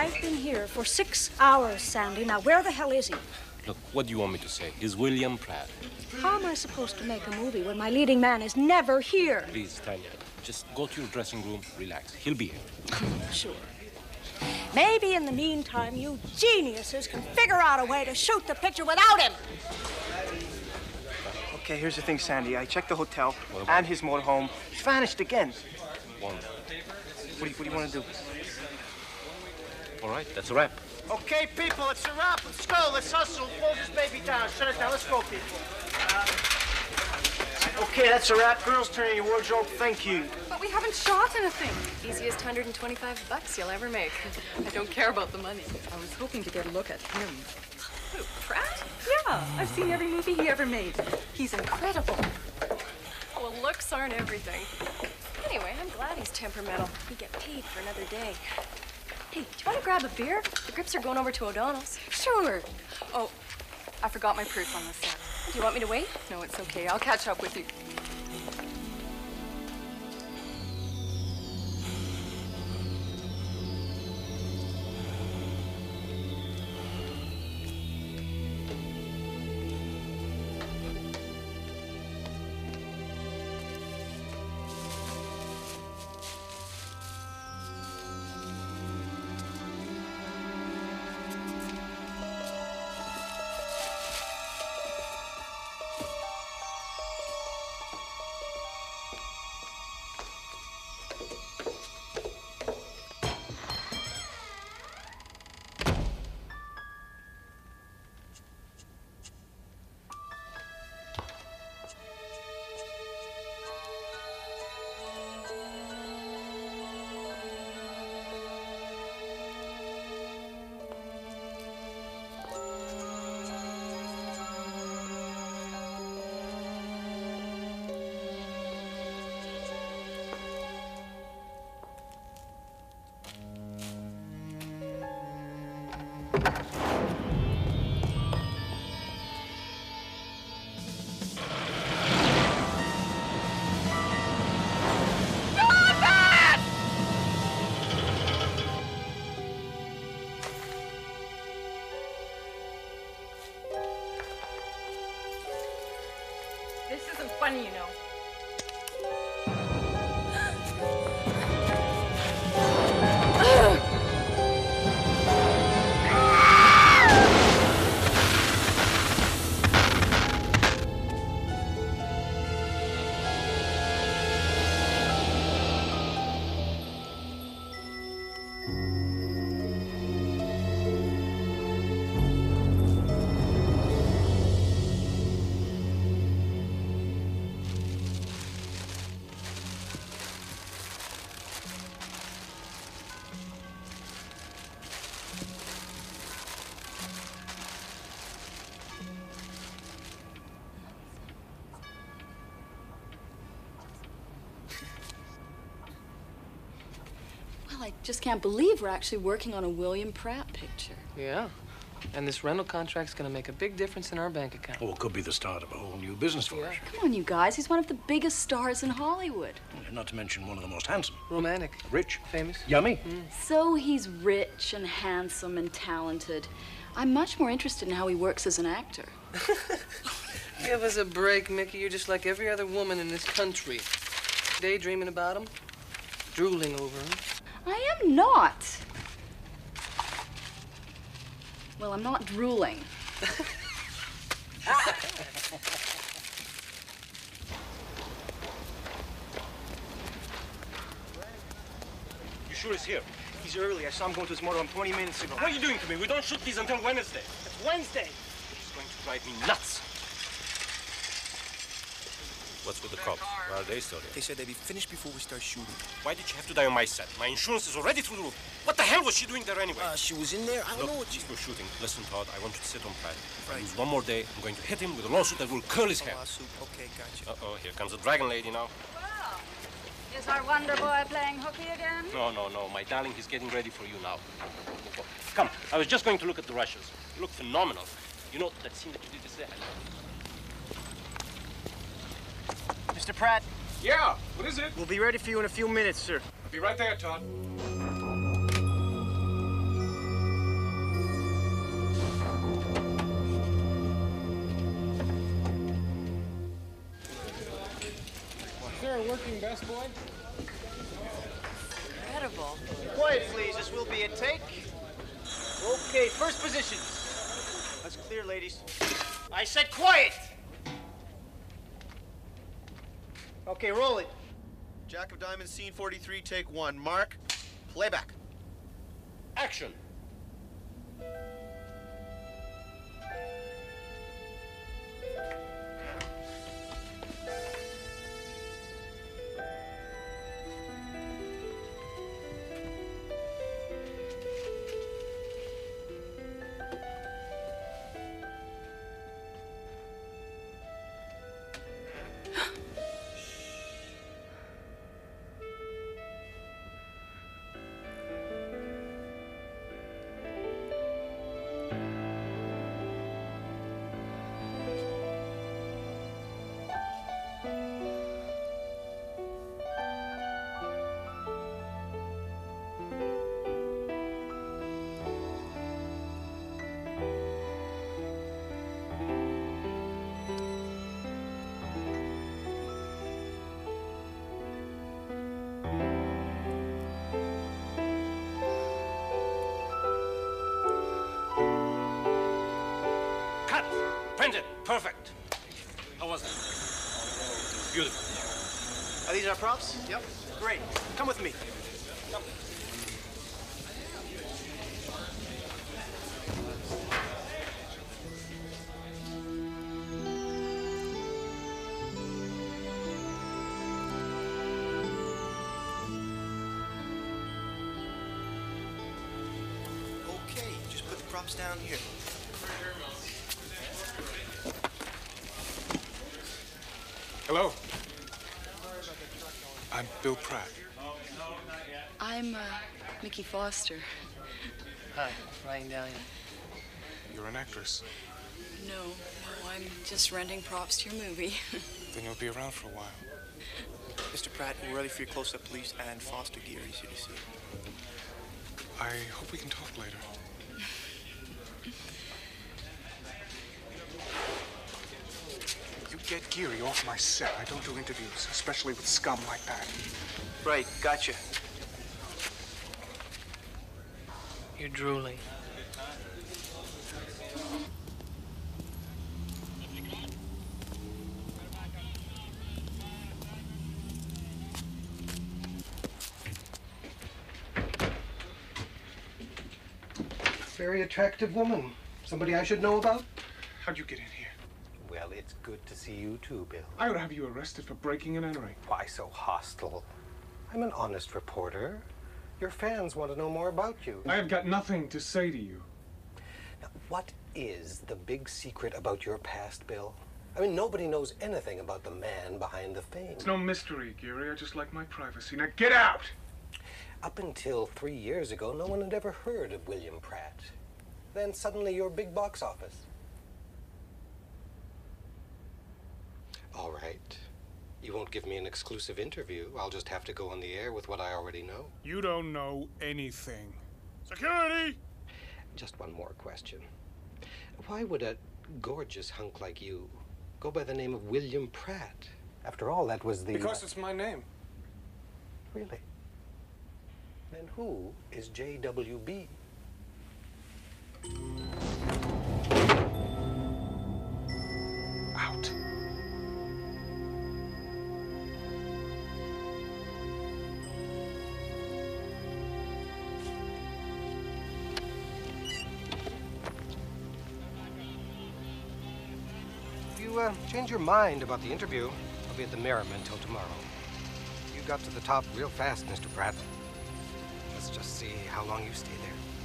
I've been here for six hours, Sandy. Now, where the hell is he? Look, what do you want me to say? He's William Pratt. How am I supposed to make a movie when my leading man is never here? Please, Tanya, just go to your dressing room, relax. He'll be here. Sure. Maybe in the meantime, you geniuses can figure out a way to shoot the picture without him. Okay, here's the thing, Sandy. I checked the hotel and his motorhome. He's vanished again. Wonderful. What do you, what do you want to do? All right, that's a wrap. Okay, people, it's a wrap. Let's go. Let's hustle. Close this baby down. Shut it down. Let's go, people. Uh, okay, that's a wrap. Girls, turn in your wardrobe. Thank you. But we haven't shot anything. Easiest 125 bucks you'll ever make. I don't care about the money. I was hoping to get a look at him. Who, Pratt? Yeah, I've seen every movie he ever made. He's incredible. Well, looks aren't everything. Anyway, I'm glad he's temperamental. We get paid for another day. Hey, do you want to grab a beer? The grips are going over to O'Donnell's. Sure. Oh, I forgot my proof on the set. Do you want me to wait? No, it's okay. I'll catch up with you. Funny, you know. Well, I just can't believe we're actually working on a William Pratt picture. Yeah. And this rental contract's gonna make a big difference in our bank account. Oh, it could be the start of a whole new business for us. Come on, you guys. He's one of the biggest stars in Hollywood. Not to mention one of the most handsome. Romantic. Rich. Famous. Yummy. Mm. So he's rich and handsome and talented. I'm much more interested in how he works as an actor. Give us a break, Micki. You're just like every other woman in this country. Daydreaming about him, drooling over him. I am not. Well, I'm not drooling. You sure he's here? He's early. I saw him going to his motorhome 20 minutes ago. What are you doing to me? We don't shoot these until Wednesday. It's Wednesday. going to drive me nuts. What's with the cops? Why are they still here? They said they'd be finished before we start shooting. Why did you have to die on my set? My insurance is already through the roof. What the hell was she doing there anyway? Uh, she was in there. I don't Look, know what she. before shooting, listen, Todd, I want you to sit on Pratt. If I Right. lose one more day, I'm going to hit him with a lawsuit that will curl his hair. Lawsuit. Okay, gotcha. Uh-oh, here comes the dragon lady now. Well, Is our Wonder Boy playing hooky again? No, no, no, my darling, he's getting ready for you now. Come, I was just going to look at the rushes. You look phenomenal. You know that scene that you did yesterday? I love it. Mr. Pratt, Yeah, what is it? we'll be ready for you in a few minutes, sir. Be right there, Todd. Is there a working best boy? Incredible. Quiet, please. This will be a take. Okay, first position. That's clear, ladies. I said quiet. Okay, roll it. Jack of Diamonds, scene 43, take one. Mark, playback. Action! Perfect! How was it? Beautiful. Are these our props? Yep. Great. Come with me. Foster. Hi, Ryan Dallion. You're an actress. No, no, I'm just renting props to your movie. Then you'll be around for a while. Mr. Pratt, we're ready for your close-up, please, and Foster gear easy to see. I hope we can talk later. You get Geary off my set. I don't do interviews, especially with scum like that. Right, gotcha. You're drooling. Very attractive woman. Somebody I should know about? How'd you get in here? Well, it's good to see you too, Bill. I would have you arrested for breaking and entering. Why so hostile? I'm an honest reporter. Your fans want to know more about you. I have got nothing to say to you. Now, what is the big secret about your past, Bill? I mean, nobody knows anything about the man behind the fame. It's no mystery, Geary. I just like my privacy. Now get out! Up until three years ago, no one had ever heard of William Pratt. Then suddenly you're big box office. All right. You won't give me an exclusive interview. I'll just have to go on the air with what I already know. You don't know anything. Security! Just one more question. Why would a gorgeous hunk like you go by the name of William Pratt? After all, that was the. Because it's my name. Really? Then who is JWB? Uh, change your mind about the interview, I'll be at the Merriman till tomorrow. You got to the top real fast, Mr. Pratt. Let's just see how long you stay there.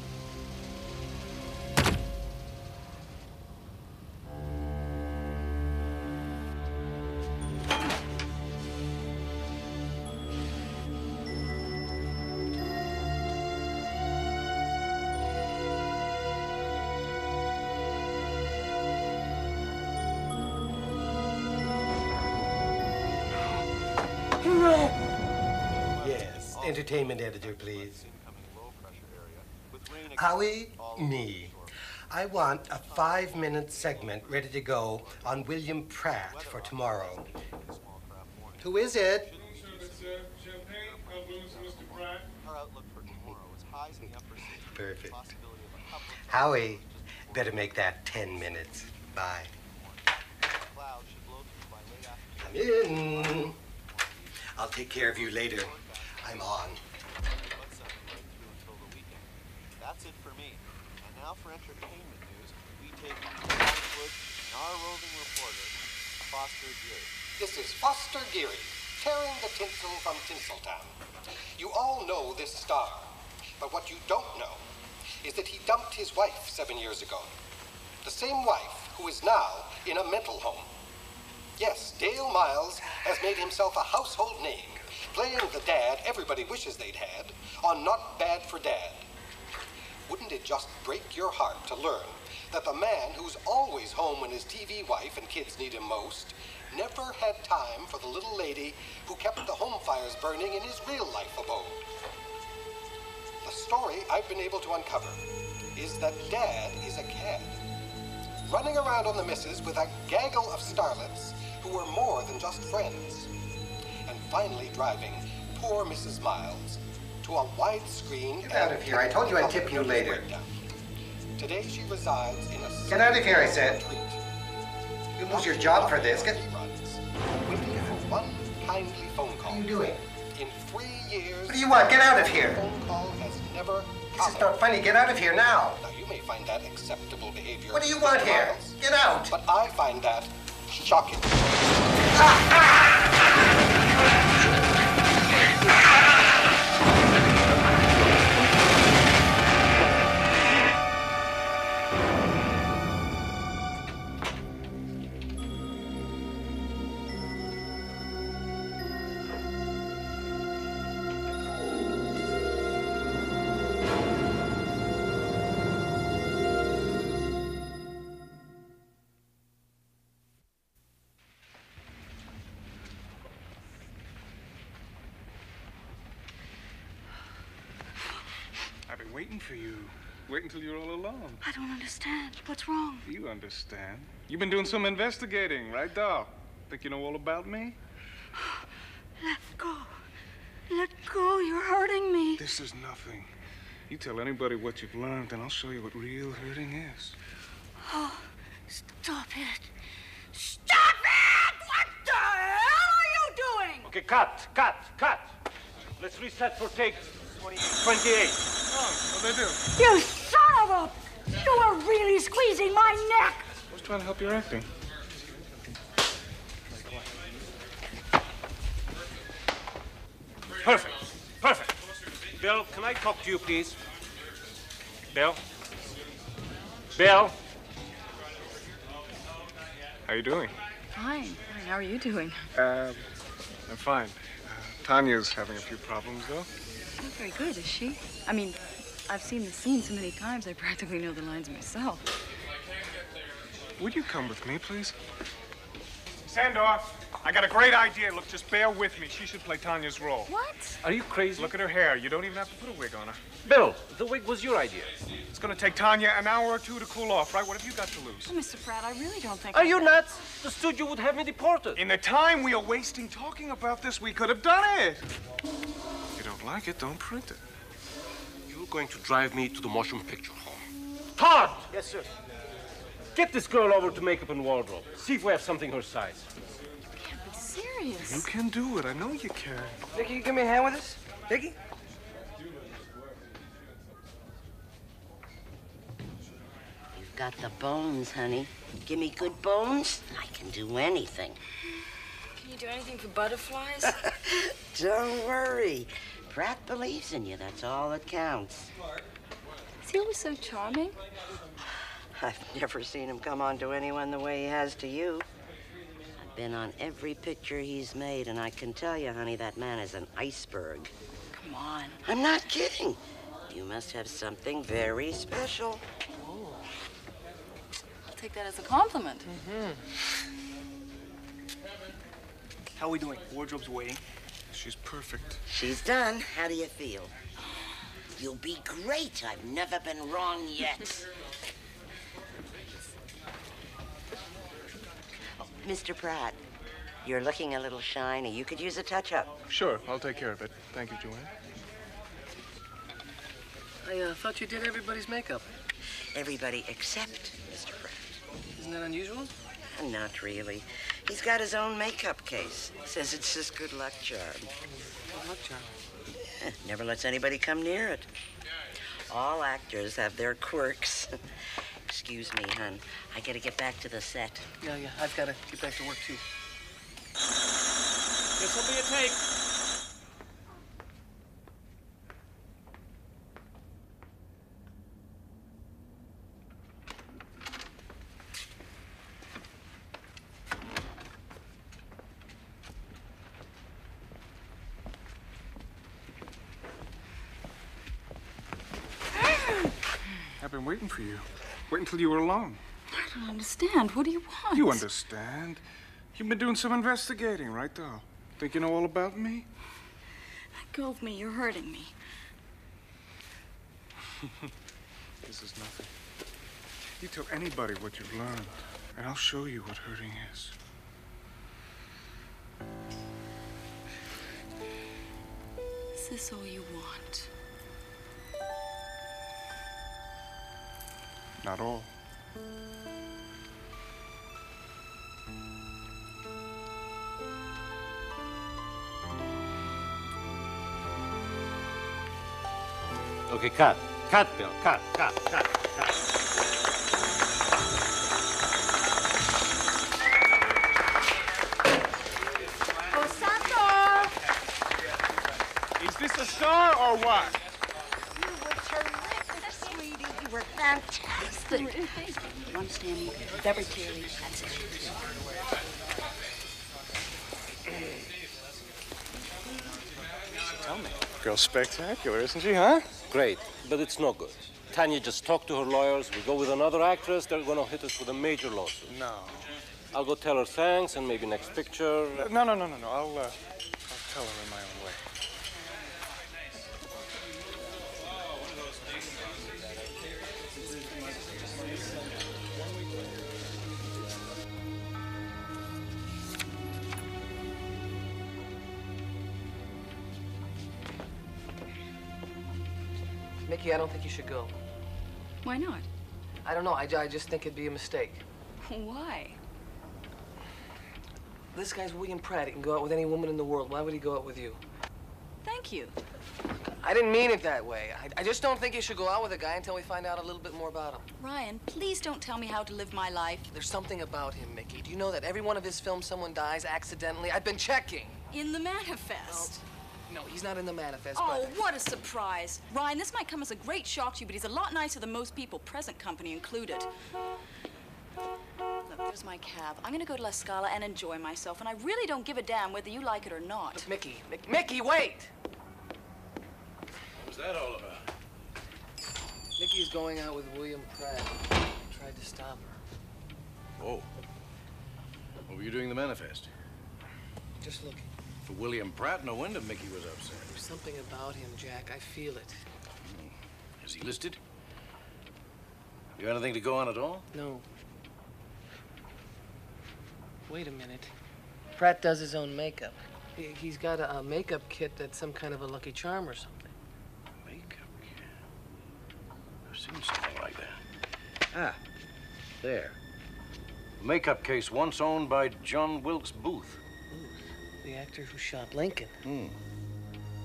Entertainment editor, please. Howie, me. I want a five minute segment ready to go on William Pratt for tomorrow. Who is it? Perfect. Howie, better make that ten minutes. Bye. Come in. I'll take care of you later. I'm on. That's it for me. And now for entertainment news, we take Hollywood and our roving reporter, Foster Geary. This is Foster Geary, tearing the tinsel from Tinseltown. You all know this star, but what you don't know is that he dumped his wife seven years ago. The same wife who is now in a mental home. Yes, Dale Miles has made himself a household name, playing the dad everybody wishes they'd had on Not Bad for Dad. Wouldn't it just break your heart to learn that the man who's always home when his TV wife and kids need him most never had time for the little lady who kept the home fires burning in his real life abode? The story I've been able to uncover is that Dad is a cad, running around on the missus with a gaggle of starlets who were more than just friends, finally driving poor Mrs. Miles to a widescreen. Get out of here. I told you I'd tip you later. Today she resides in a. Get out of here, I said. You lose your job for this. Get. Waiting for one kindly phone call. What are you doing? In three years. What do you want? Get out of here. Phone call has never. This is not funny. Get out of here now. Now you may find that acceptable behavior. What do you want here? Miles, Get out. But I find that shocking. I've you're all alone. I don't understand. What's wrong? You understand. You've been doing some investigating, right, doll? Think you know all about me? Let go. Let go. You're hurting me. This is nothing. You tell anybody what you've learned, and I'll show you what real hurting is. Oh, stop it. Stop it! What the hell are you doing? Okay, cut, cut, cut. Let's reset for take 28. Oh, what'd they do? You son of a... You were really squeezing my neck. I was trying to help your acting. Perfect, perfect. Bill, can I talk to you, please? Bill? Bill? How are you doing? Fine. Fine. How are you doing? Uh, I'm fine. Uh, Tanya's having a few problems, though. Not very good, is she? I mean, I've seen the scene so many times, I practically know the lines myself. Would you come with me, please? Sandor, I got a great idea. Look, just bear with me. She should play Tanya's role. What? Are you crazy? Look at her hair. You don't even have to put a wig on her. Bill, the wig was your idea. It's gonna take Tanya an hour or two to cool off, right? What have you got to lose? Oh, Mr. Pratt, I really don't think. Are you nuts? The studio would have me deported. In the time we are wasting talking about this, we could have done it. If you don't like it, don't print it. You're going to drive me to the motion picture home. Todd! Yes, sir. Get this girl over to makeup and wardrobe. See if we have something her size. You can't be serious. You can do it. I know you can. Vicky, you give me a hand with this? Vicky? You've got the bones, honey. Give me good bones, I can do anything. Can you do anything for butterflies? Don't worry. Pratt believes in you. That's all that counts. Is he always so charming? I've never seen him come on to anyone the way he has to you. I've been on every picture he's made, and I can tell you, honey, that man is an iceberg. Come on. I'm not kidding. You must have something very special. I'll take that as a compliment. Mm-hmm. How are we doing? Wardrobe's waiting. She's perfect. She's done. How do you feel? You'll be great. I've never been wrong yet. Oh, Mr. Pratt, you're looking a little shiny. You could use a touch-up. Sure, I'll take care of it. Thank you, Joanne. I uh, thought you did everybody's makeup. Everybody except Mr. Pratt. Isn't that unusual? Not really. He's got his own makeup case. Says it's his good luck charm. Good luck, John. Eh, Never lets anybody come near it. All actors have their quirks. Excuse me, hon. I gotta get back to the set. Yeah, yeah. I've got to get back to work too. This will be a take. I've been waiting for you. Wait until you were alone. I don't understand. What do you want? You understand. You've been doing some investigating, right, though? Think you know all about me? Let go of me. You're hurting me. this is nothing. You tell anybody what you've learned, and I'll show you what hurting is. Is this all you want? Not all. Okay, cut. Cut, Bill. Cut, cut, cut, cut. Santo! Is this a star or what? You were terrific, sweetie. You were fantastic. You understand me? Very clearly. That's it. Tell me. Girl's spectacular, isn't she, huh? Great, but it's no good. Tanya just talked to her lawyers. We go with another actress, they're going to hit us with a major lawsuit. No. I'll go tell her thanks and maybe next picture. No, no, no, no, no. I'll, uh, I'll tell her in Micki, I don't think you should go. Why not? I don't know. I, I just think it'd be a mistake. Why? This guy's William Pratt. He can go out with any woman in the world. Why would he go out with you? Thank you. I didn't mean it that way. I, I just don't think you should go out with a guy until we find out a little bit more about him. Ryan, please don't tell me how to live my life. There's something about him, Micki. Do you know that every one of his films someone dies accidentally? I've been checking. In the manifest. No, he's not in the manifest. Oh, but... what a surprise. Ryan, this might come as a great shock to you, but he's a lot nicer than most people, present company included. Look, there's my cab. I'm gonna go to La Scala and enjoy myself, and I really don't give a damn whether you like it or not. Look, Micki, Micki, Micki, wait! What was that all about? Micki's going out with William Pratt. I tried to stop her. Oh. What were you doing in the manifest? Just looking. For William Pratt, no wonder Micki was upset. There's something about him, Jack. I feel it. Is he listed? You anything to go on at all? No. Wait a minute. Pratt does his own makeup. He, he's got a, a makeup kit that's some kind of a Lucky Charm or something. Makeup kit. I've seen something like that. Ah, there. Makeup case once owned by John Wilkes Booth. The actor who shot Lincoln. Hmm.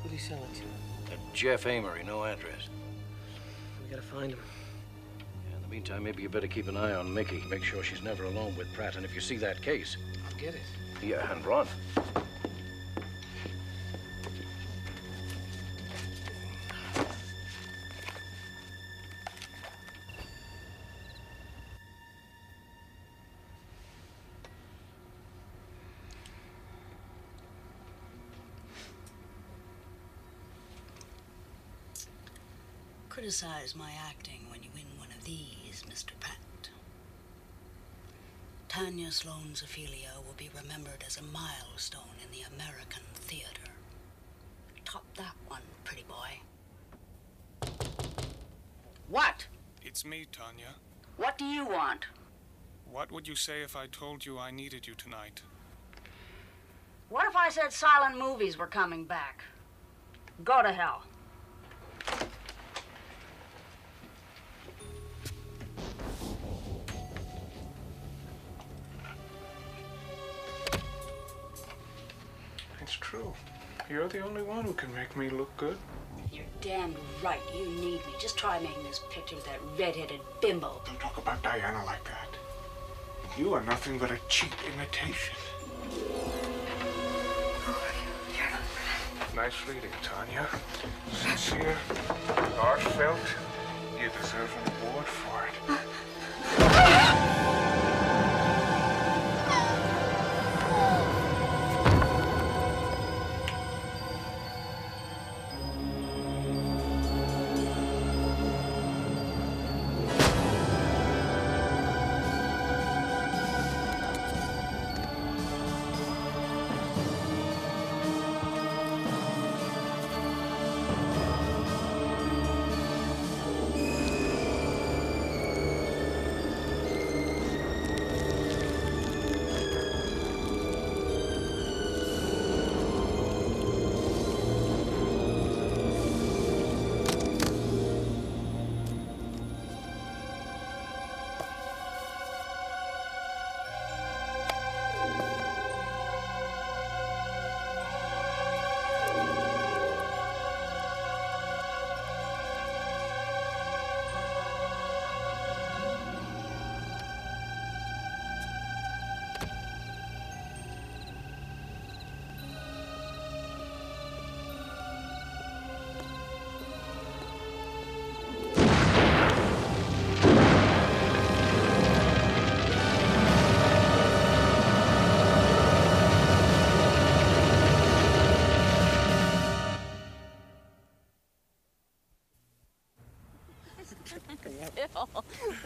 Who'd he sell it to? Jeff Amory, no address. We gotta find him. And in the Meantime, maybe you better keep an eye on Micki. Make sure she's never alone with Pratt. And if you see that case, I'll get it. yeah, and run. Criticize my acting when you win one of these, Mr. Pratt. Tanya Sloane's Ophelia will be remembered as a milestone in the American theater. Top that one, pretty boy. What? It's me, Tanya. What do you want? What would you say if I told you I needed you tonight? What if I said silent movies were coming back? Go to hell. You're the only one who can make me look good. You're damned right. You need me. Just try making this picture with that red-headed bimbo. Don't talk about Diana like that. You are nothing but a cheap imitation. Nice reading, Tanya. Sincere, heartfelt. You deserve an award for it. Uh,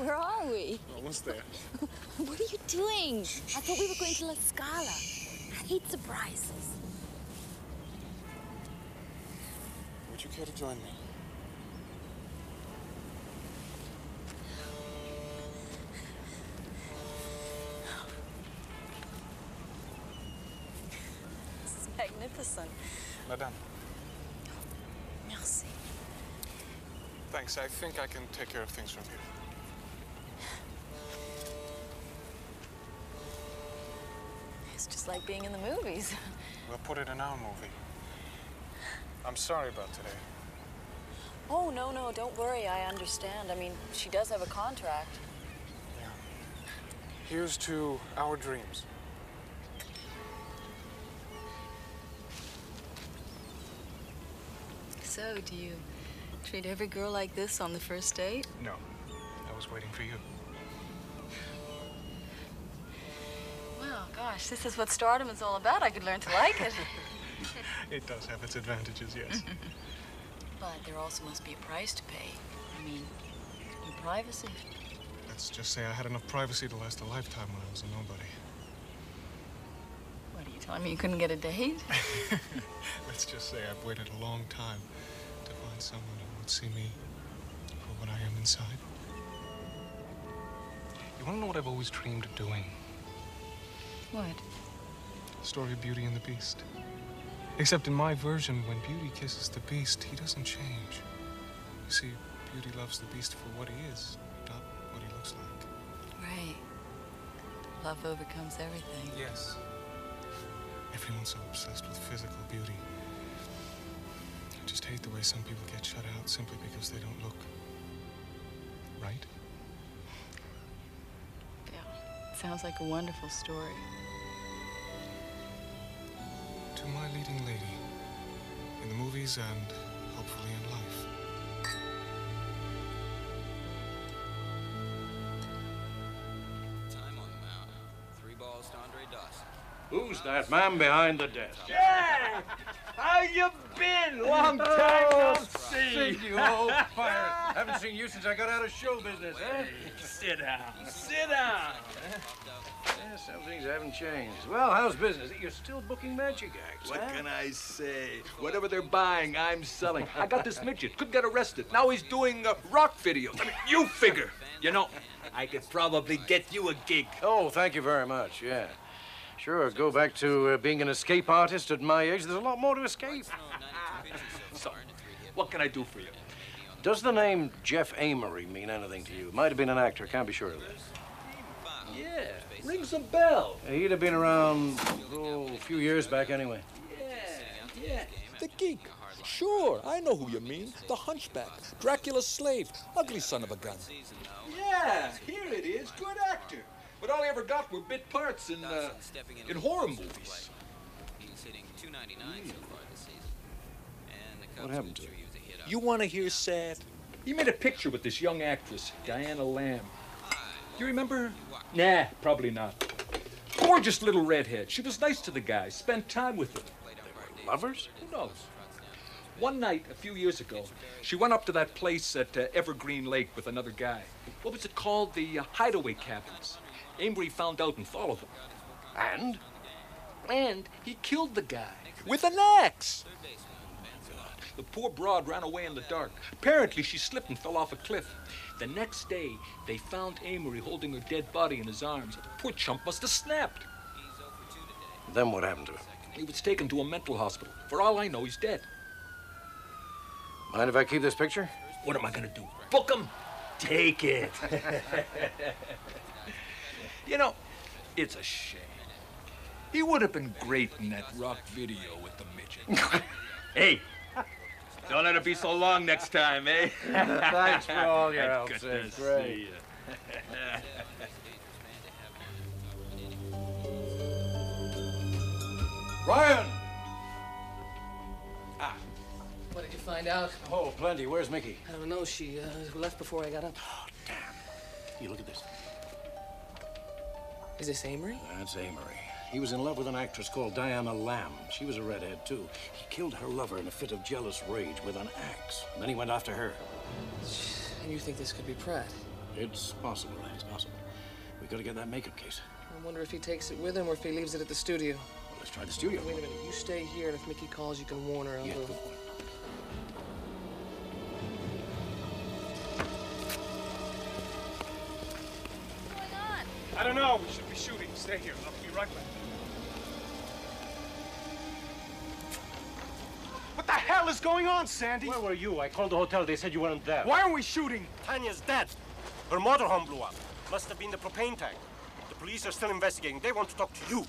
where are we? Almost there. What are you doing? I thought we were going to La Scala. I hate surprises. Would you care to join me? This is magnificent. Madame. Merci. Thanks. I think I can take care of things from here. It's just like being in the movies. We'll put it in our movie. I'm sorry about today. Oh, no, no, don't worry. I understand. I mean, she does have a contract. Yeah. Here's to our dreams. So, do you treat every girl like this on the first date? No, I was waiting for you. Well, gosh, this is what stardom is all about. I could learn to like it. It does have its advantages, yes. but there also must be a price to pay. I mean, your privacy. Let's just say I had enough privacy to last a lifetime when I was a nobody. What are you telling me? You couldn't get a date? Let's just say I've waited a long time to find someone who would see me for what I am inside. You want to know what I've always dreamed of doing? What? The story of Beauty and the Beast. Except in my version, when Beauty kisses the Beast, he doesn't change. You see, Beauty loves the Beast for what he is, not what he looks like. Right. Love overcomes everything. Yes. Everyone's so obsessed with physical beauty. I just hate the way some people get shut out simply because they don't look Sounds like a wonderful story. To my leading lady, in the movies and hopefully in life. Time on the mound. Three balls to Andre Dawson. Who's that man behind the desk? Jack! How you been? Long time no oh, see. See you, old pirate. Haven't seen you since I got out of show business, eh? Sit down. Sit down. Yeah, some things haven't changed. Well, how's business? You're still booking magic acts, What huh? can I say? Whatever they're buying, I'm selling. I got this midget. Could get arrested. Now he's doing uh, rock videos. I mean, you figure. You know, I could probably get you a gig. Oh, thank you very much, yeah. Sure, go back to uh, being an escape artist at my age. There's a lot more to escape. So, what can I do for you? Does the name Jeff Amory mean anything to you? Might have been an actor, can't be sure of that. Yeah, rings a bell. He'd have been around, oh, a few years back anyway. Yeah, yeah. the geek. Sure, I know who you mean. The hunchback, Dracula's slave, ugly son of a gun. Yeah, here it is. Good actor. But all he ever got were bit parts in uh, in horror movies. He's hitting 299 so far this season. And the What happened to sure him? Use a hit out You want to hear sad? He made a picture with this young actress, Diana Lamb. You remember? Nah, probably not. Gorgeous little redhead. She was nice to the guy, spent time with him. Lovers? Who knows? One night, a few years ago, she went up to that place at uh, Evergreen Lake with another guy. What was it called? The uh, Hideaway Cabins. Amory found out and followed them. And? And he killed the guy with an axe. The poor broad ran away in the dark. Apparently, she slipped and fell off a cliff. The next day, they found Amory holding her dead body in his arms. The poor chump must have snapped. Then what happened to him? He was taken to a mental hospital. For all I know, he's dead. Mind if I keep this picture? What am I gonna do? Book him? Take it. you know, it's a shame. He would have been great in that rock video with the midget. hey, don't let it be so long next time, eh? Thanks for all your help, Good Sid. to Great. see ya. Ryan! Ah. What did you find out? Oh, plenty. Where's Micki? I don't know. She uh, left before I got up. Oh, damn. You look at this. Is this Amory? That's Amory. He was in love with an actress called Diana Lamb. She was a redhead, too. He killed her lover in a fit of jealous rage with an axe. And then he went after her. And you think this could be Pratt? It's possible. It's possible. We gotta get that makeup case. I wonder if he takes it with him or if he leaves it at the studio. Well, let's try the studio. Wait a minute. You stay here, and if Micki calls, you can warn her. I'll Yeah, I don't know. We should be shooting. Stay here. I'll be right back. What the hell is going on, Sandy? Where were you? I called the hotel. They said you weren't there. Why aren't we shooting? Tanya's dead. Her motorhome blew up. Must have been the propane tank. The police are still investigating. They want to talk to you.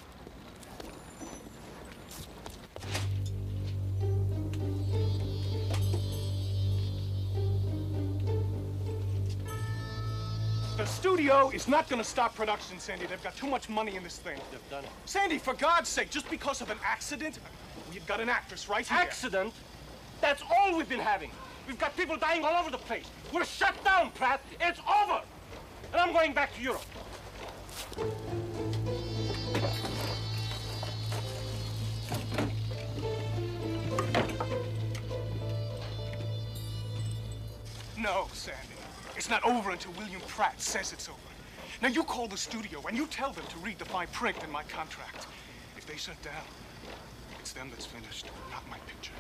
Studio is not going to stop production, Sandy. They've got too much money in this thing. They've done it. Sandy, for God's sake, just because of an accident, we've got an actress right here. Accident? That's all we've been having. We've got people dying all over the place. We're shut down, Pratt. It's over. And I'm going back to Europe. No, Sandy. It's not over until William Pratt says it's over. Now, you call the studio and you tell them to read the fine print in my contract. If they shut down, it's them that's finished, not my picture.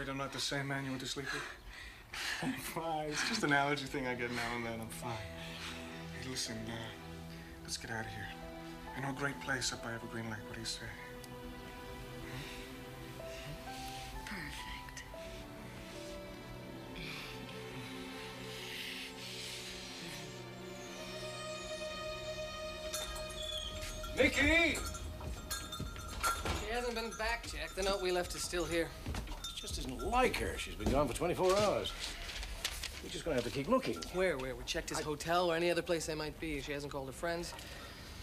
Worried I'm not the same man you went to sleep with? I'm fine. It's just an allergy thing I get now and then. I'm fine. Hey, listen, uh, let's get out of here. I know a great place up by Evergreen Lake. What do you say? Perfect. Micki! She hasn't been back, Jack. The note we left is still here. Just isn't like her. She's been gone for 24 hours. We're just gonna have to keep looking. Where, where? We checked his hotel or any other place they might be. She hasn't called her friends.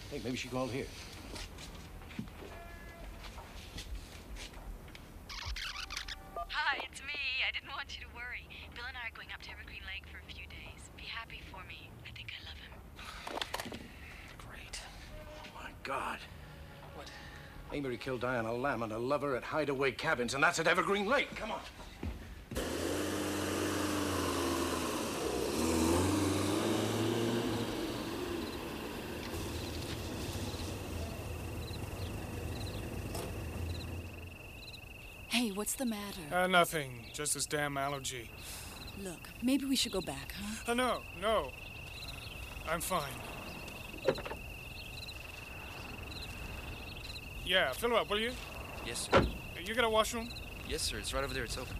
Hey, maybe she called here. Amory killed Diana Lamb and a lover at Hideaway Cabins, and that's at Evergreen Lake. Come on. Hey, what's the matter? Uh, nothing. Just this damn allergy. Look, maybe we should go back, huh? Uh, no, no. I'm fine. Yeah, fill her up, will you? Yes, sir. You got a washroom? Yes, sir. It's right over there. It's open.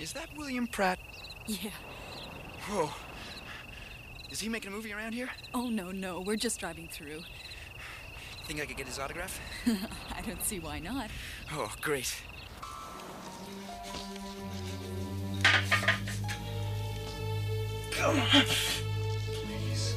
Is that William Pratt? Yeah. Whoa. Is he making a movie around here? Oh, no, no. We're just driving through. Think I could get his autograph? I don't see why not. Oh, great. Come on. Please.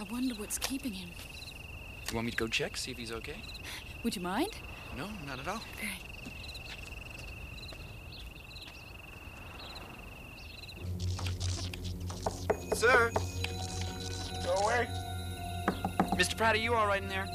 I wonder what's keeping him. You want me to go check, see if he's okay? Would you mind? No, not at all. Great. Sir! Go away. Mr. Pratt, are you all right in there?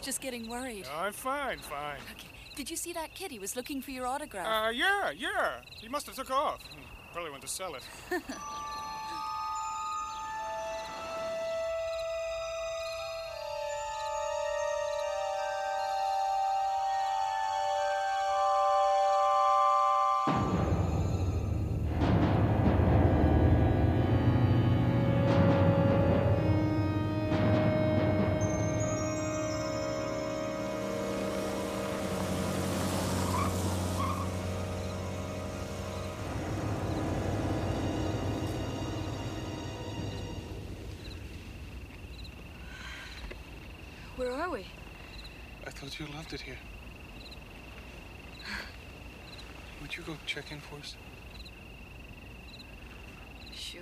Was just getting worried. I'm fine, fine. Did you see that kid? He was looking for your autograph. Uh, yeah, yeah. He must have took off. Hmm, Probably went to sell it. thought you loved it here. Would you go check in for us? Sure.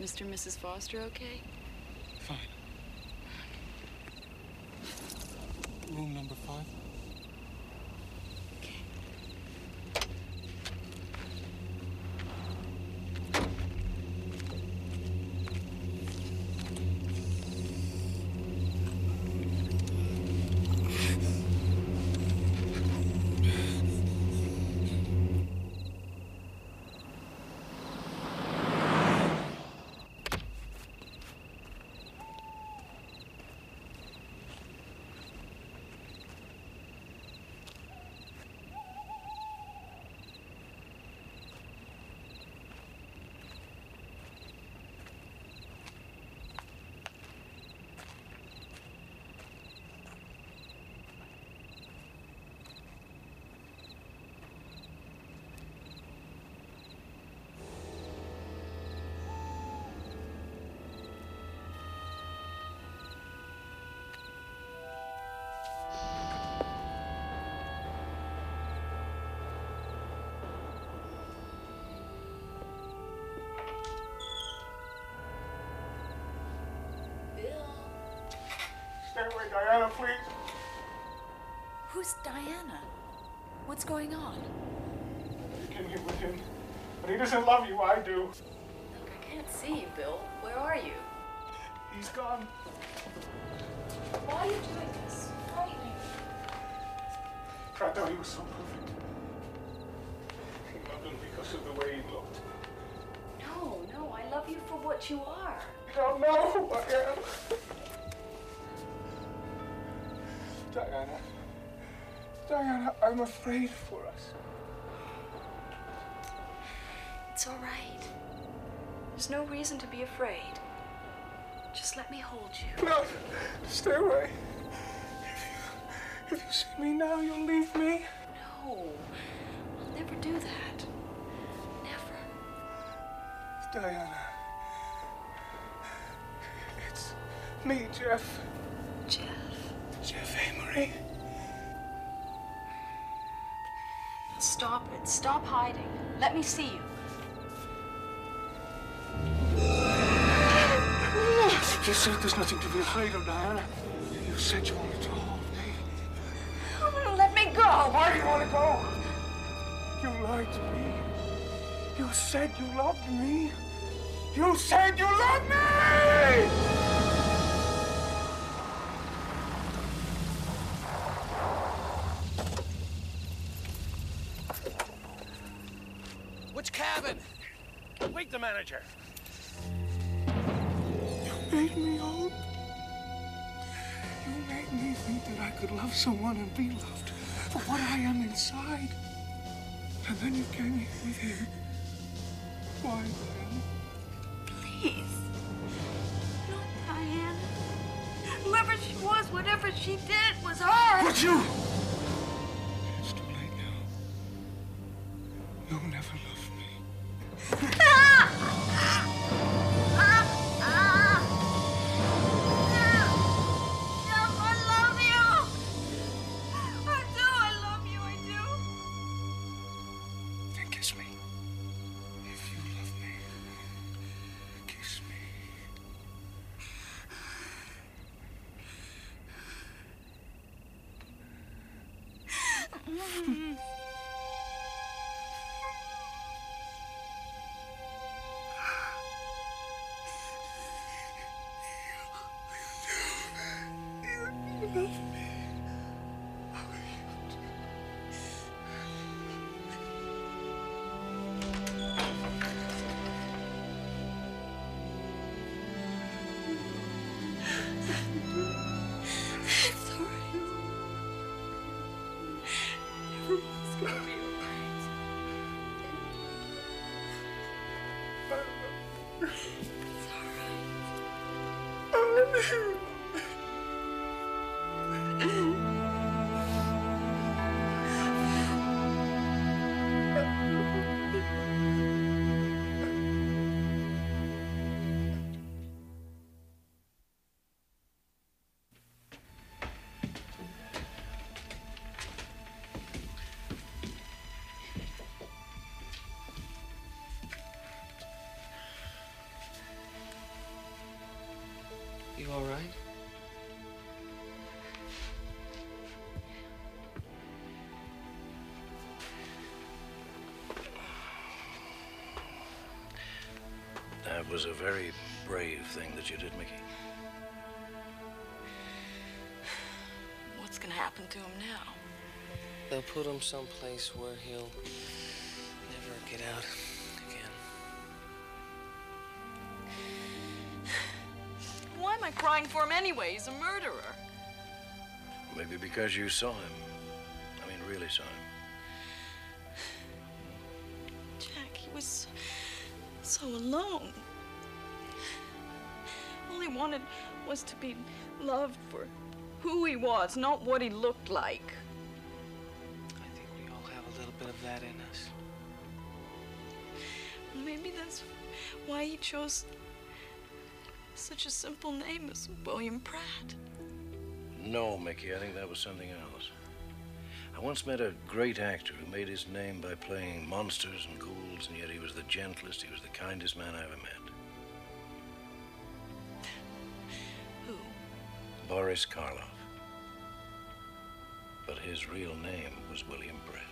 Mr. and Mrs. Foster okay? Stay away, Diana, please. Who's Diana? What's going on? You came here with him, but he doesn't love you. I do. Look, I can't see you, Bill. Where are you? He's gone. Why are you doing this? Frightening. Pratt thought he was so perfect. He loved him because of the way he looked. No, no, I love you for what you are. You don't know who I am. I'm afraid for us. It's all right. There's no reason to be afraid. Just let me hold you. No, stay away. If you, if you see me now, you'll leave me. No, I'll never do that. Never. Diana. It's me, Jeff. Jeff. Jeff Amory. Stop it. Stop hiding. Let me see you. You said there's nothing to be afraid of, Diana. You said you wanted to hold me. Oh, let me go. Why do you want to go? You lied to me. You said you loved me. You said you loved me! Manager. You made me hope. You made me think that I could love someone and be loved for what I am inside. And then you came here with him. Why, then? Please. Not Diana. Whoever she was, whatever she did was her. But you! Mm-hmm. Woohoo! all right? That was a very brave thing that you did, Micki. What's gonna happen to him now? They'll put him someplace where he'll never get out Why am I crying for him anyway? He's a murderer. Maybe because you saw him. I mean, really saw him. Jack, he was so alone. All he wanted was to be loved for who he was, not what he looked like. I think we all have a little bit of that in us. Maybe that's why he chose such a simple name as William Pratt. No, Micki, I think that was something else. I once met a great actor who made his name by playing monsters and ghouls, and yet he was the gentlest, he was the kindest man I ever met. Who? Boris Karloff. But his real name was William Pratt.